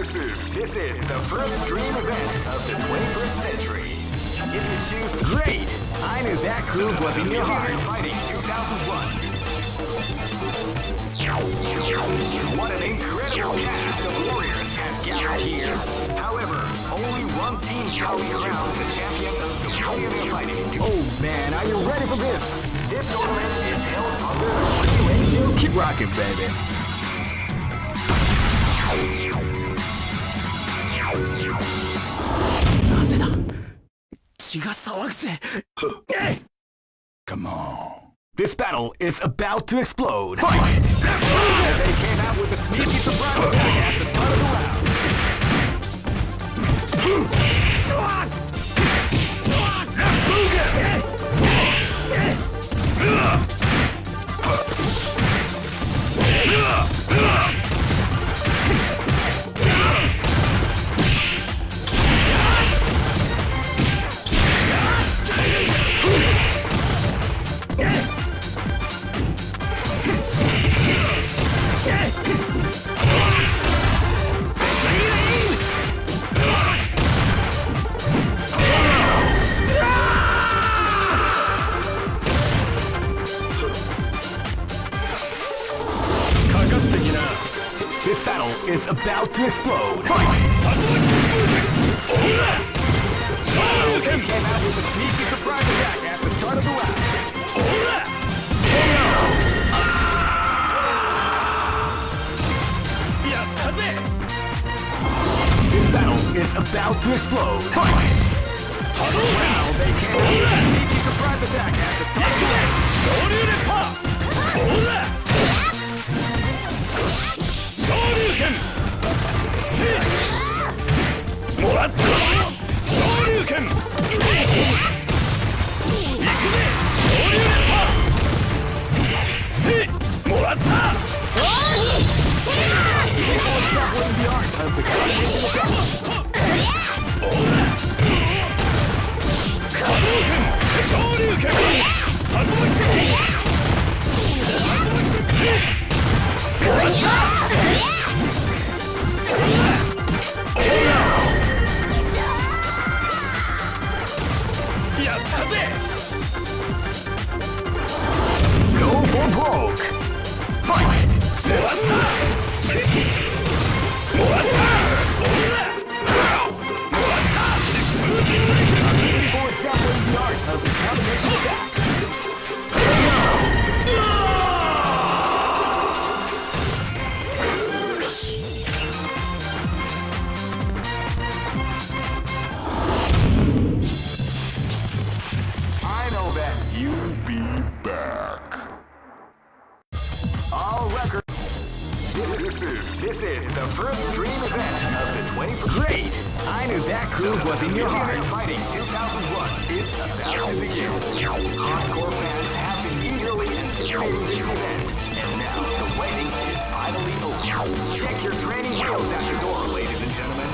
This is this is the first dream event of the 21st century. If you choose great, I knew that groove was in your heart. Fighting 2001. What an incredible cast of warriors has gathered here. However, only one team shall be crowned the champion of the Millionaire Fighting. Oh man, are you ready for this? This tournament is held under the free ratios. Keep rocking, baby. 血が騒ぐぜ Come on. This battle is about to explode. Fight! They came out with a sneaky surprise attack at the start of the round. To explode. Dream event of the 20th. Great! I knew that groove was in your heart. Fighting 2001 is about to begin. Hardcore fans have been eagerly anticipating this event, and now the waiting is finally over. Check your training wheels at the door, ladies and gentlemen.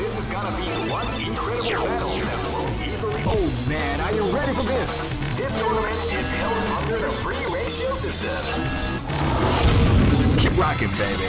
This is gonna be one incredible battle that will easily. Oh man, are you ready for this? This tournament is held under the free ratio system. Keep rocking, baby.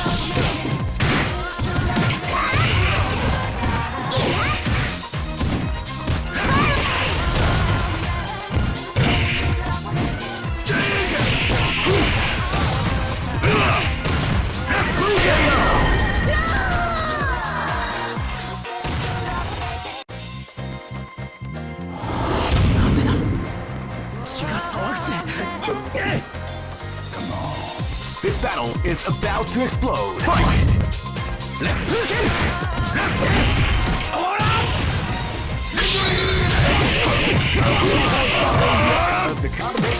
To explode. Fight! The combination of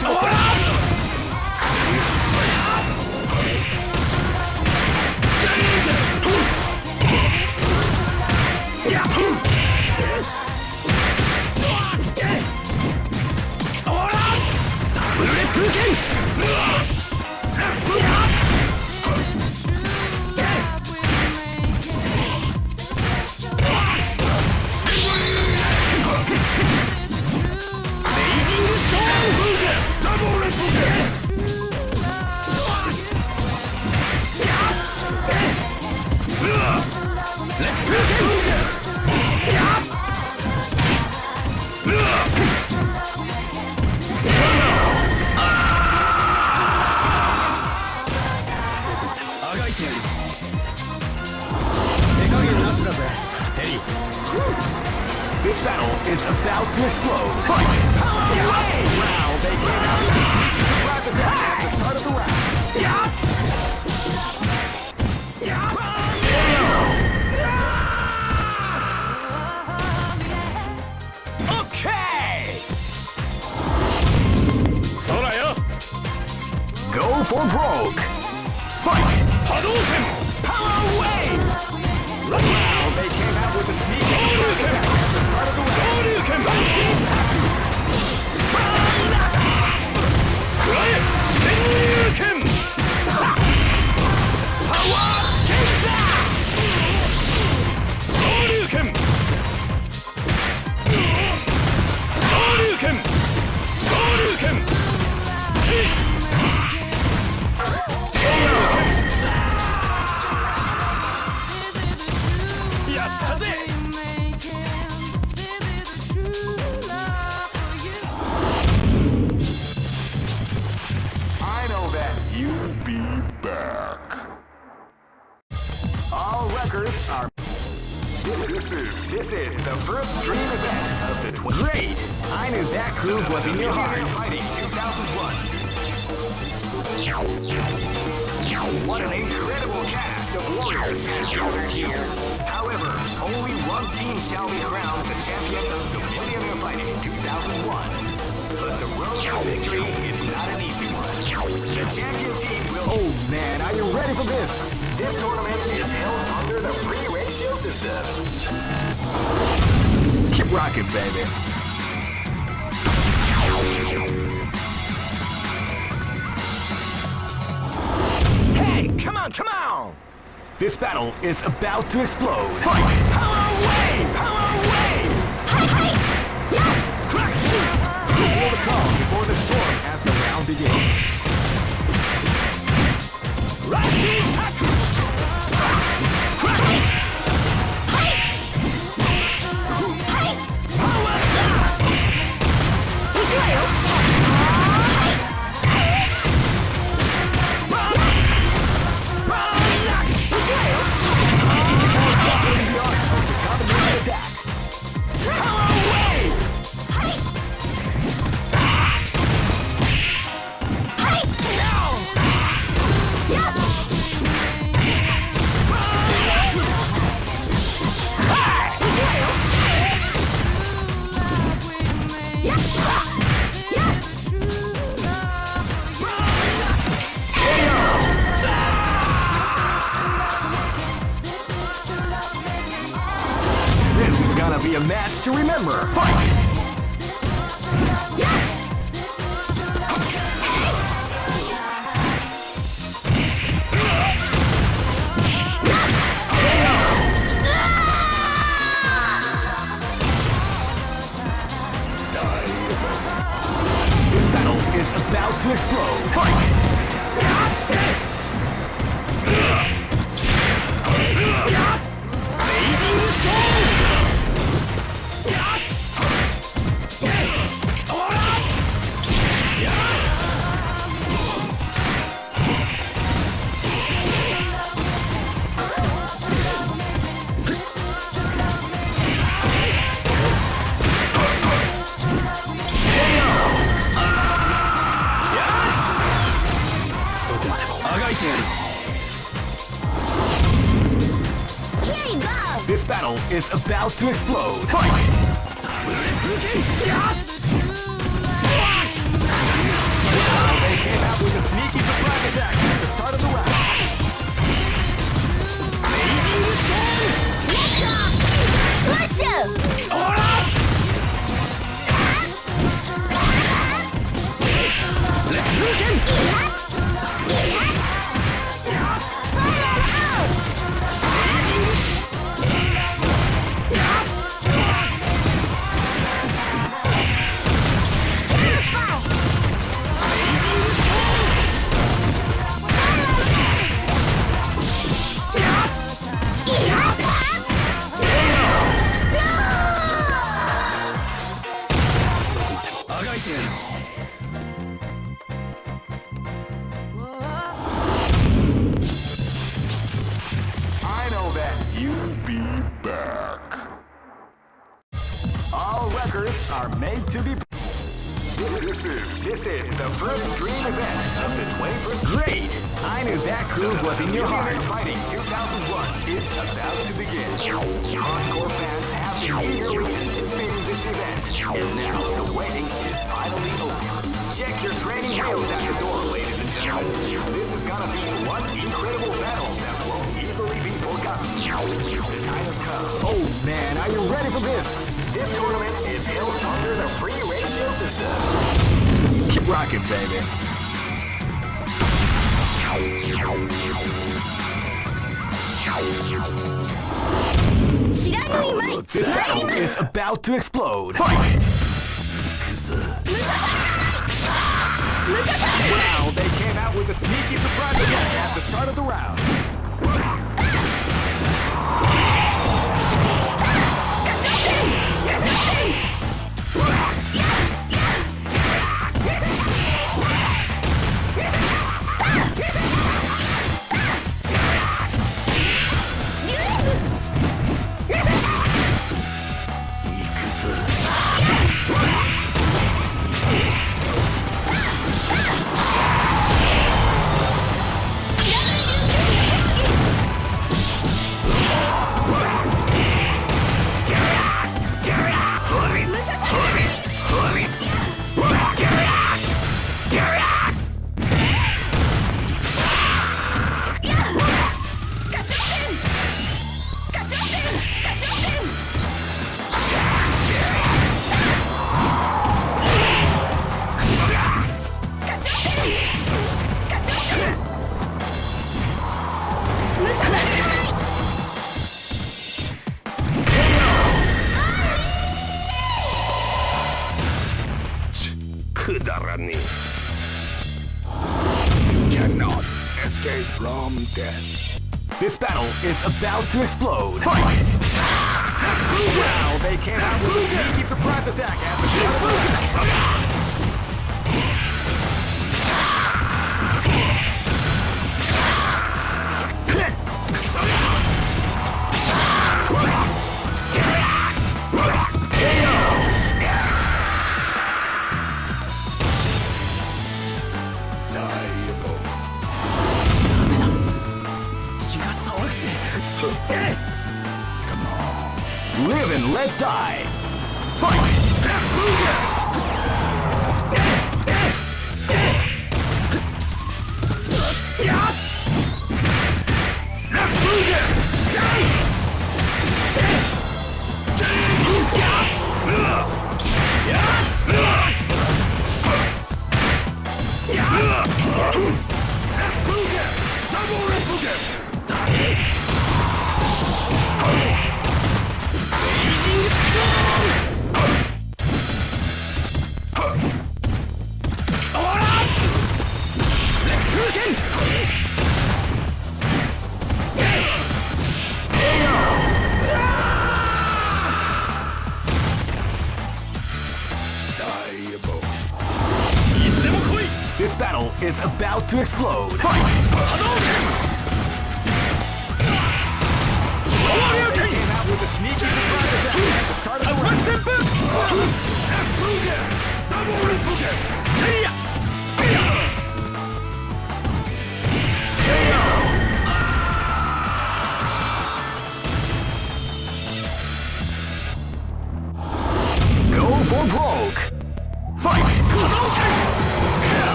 battle is about to explode. Fight! Power wave! Wow, they came out the attack part of the round. Yeah! Go for broke! Fight! Hadouken! Oh man, are you ready for this? This tournament is held under the free system. Keep rocking, baby. Hey, come on, come on! This battle is about to explode. Fight! Power wave! Power Feel the calm before the storm as the round begins. Rachi about to explode. Fight! They came out with a sneaky surprise attack at the start of the round. I know that you'll be back. All records are made to be. This is this is the first dream event of the 21st. Great! I knew that groove was in your heart. Fighting 2001 is about to begin. Hardcore fans have been eagerly anticipating this and now the waiting is finally over. Check your training wheels at the door, ladies and gentlemen. This is gonna be one incredible battle that won't easily be forgotten. The time has come. Oh man, are you ready for this? This tournament is held under the free ratio system. Keep rocking, baby. This battle is about to explode. Fight! Wow, they came out with a sneaky surprise at the start of the round. Attack at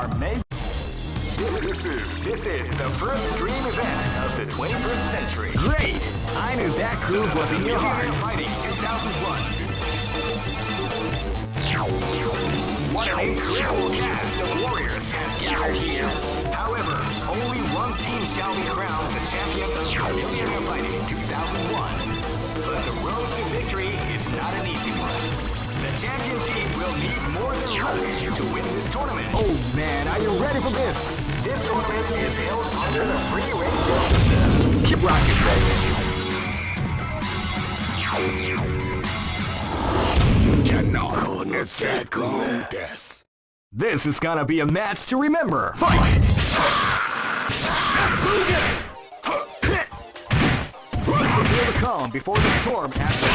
are made. This is this is the first dream event of the 21st century. Great! I knew that groove was in your heart. Fighting 2001. What an incredible cast of warriors has gathered here. However, only one team shall be crowned the champion of Millionaire Fighting 2001. But the road to victory is not an easy one. The champion team will need more than luck to win this tournament. Oh man, are you ready for this? This tournament is held under the free ratio system. Keep rocking, baby. You cannot escape death. This is gonna be a match to remember. Fight! Feel the calm before the storm has to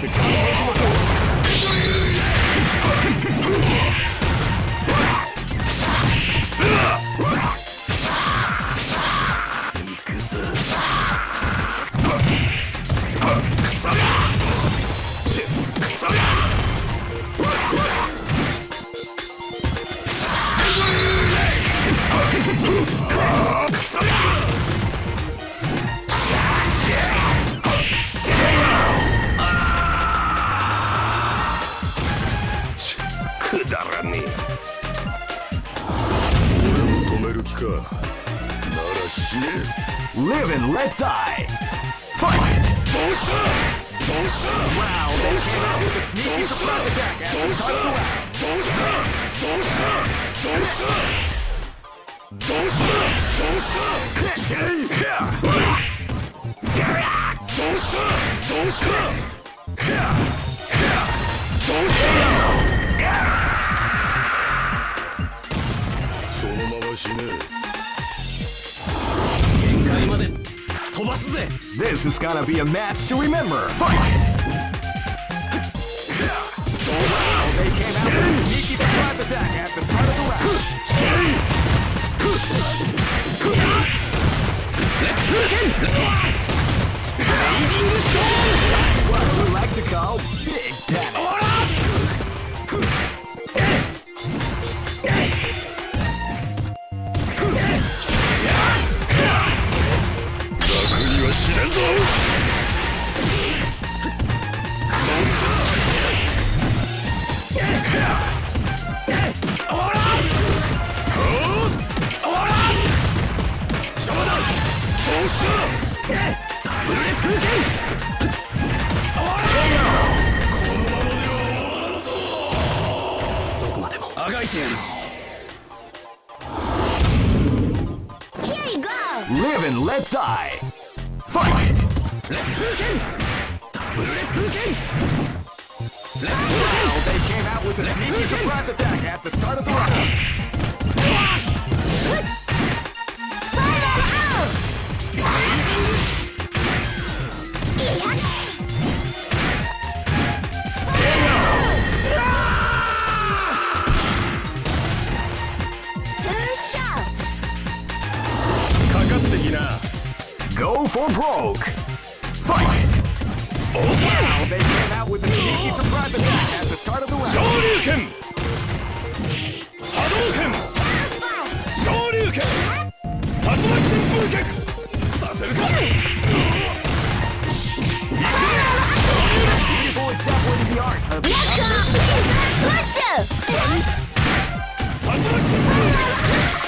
The そのまま死ね限界まで飛ばすぜ This is gonna be a match to remember. Fight! Wow, they came out with a sneaky surprise attack at the start of the round. What we like to call せぞ的な Go for broke! Fight! Oh, wow, they came out with a sneaky surprise attack at the start of the round. Shoryuken! Hadouken! Shoryuken! Tatsumaki Senpukyaku! Saseru Let's go! Smash! Tatsumaki Senpukyaku!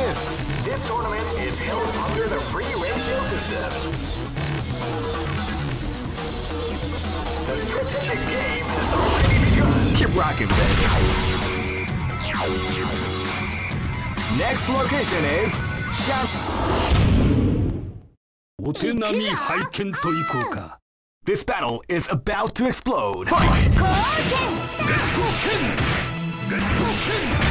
This tournament is held under the free ratio system. The strategic game has already begun. Keep rocking, baby. Next location is Shan. This battle is about to explode. Fight! ゴーケン！ゴーケン！ゴーケン！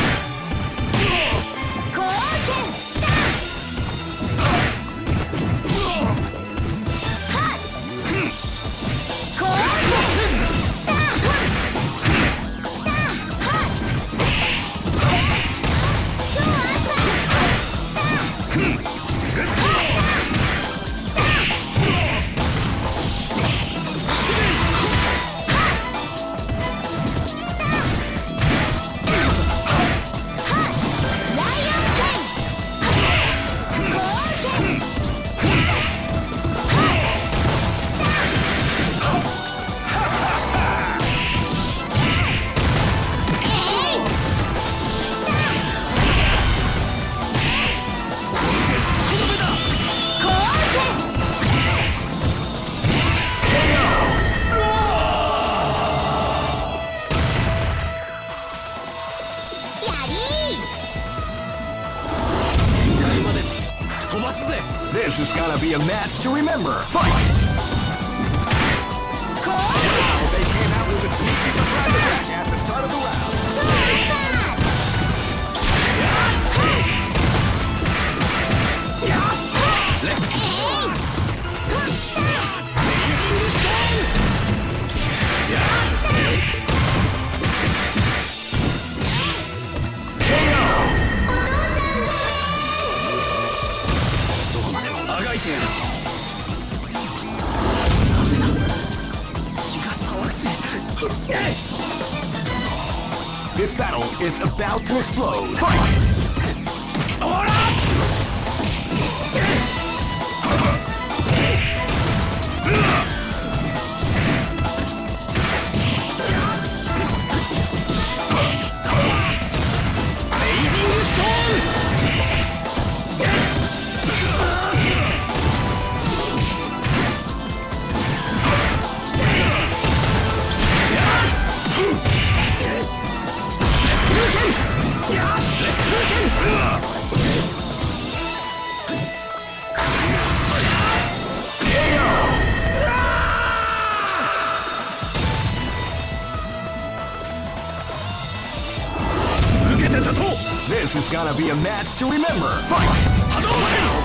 a match to remember. Fight! Hadouken!